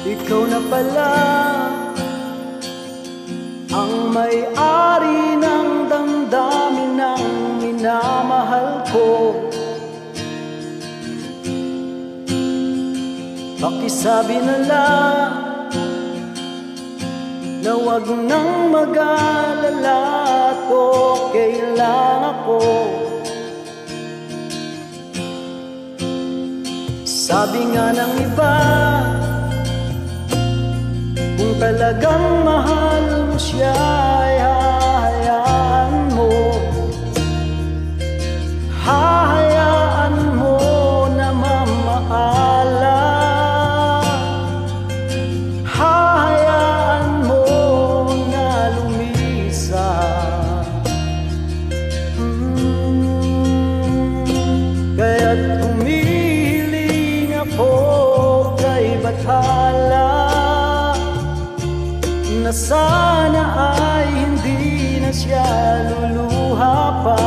Ikaw na pala Ang may-ari ng damdamin ng minamahal ko. Pakisabi na lang Na wag nang mag-alala at okay lang ako. Sabi nga ng iba talagang mahal mo siya Na sana ay hindi na siya luluha pa.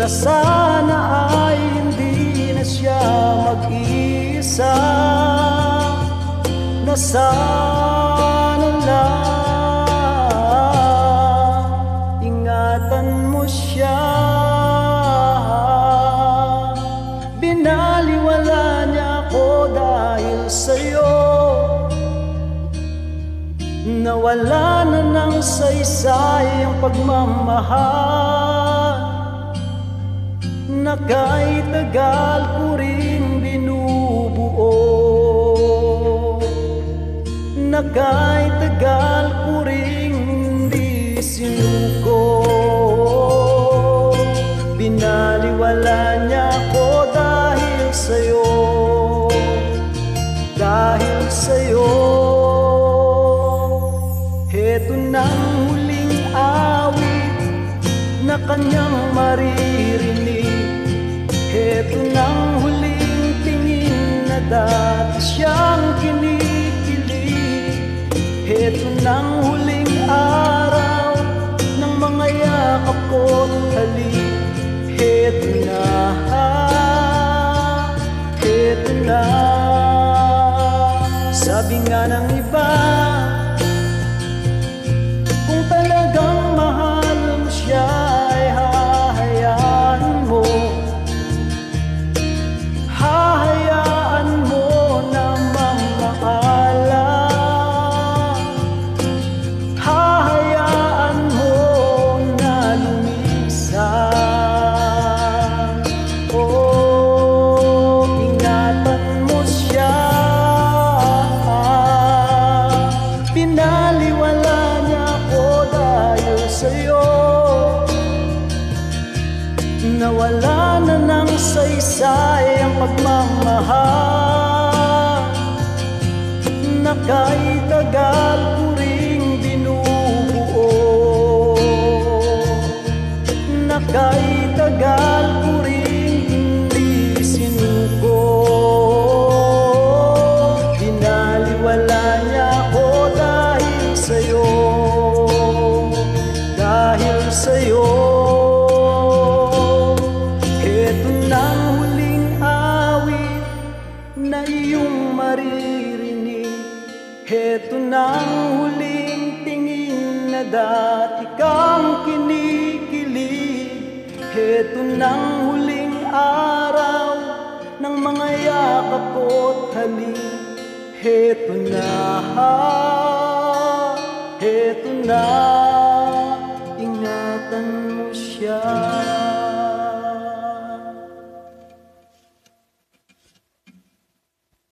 Na sana ay hindi na siya mag-iisa. Na sana Nawala na ng saysay ang pagmamahal. Na kahit tagal ko rin binubuo. Na kahit tagal ko rin hindi sinuko ng huling awit na kanyang maririnig. Heto ng huling tingin na dati siyang kinikilig Nawala na ng saysay ang pagmamahal. Na kahit tagal ko ring binubuo. Na kahit tagal ko Ang huling awit na iyong maririnig. Heto ang huling tingin na dati kang kinikilig. Heto ang huling araw ng mga yakap ko't halik. Heto na, heto na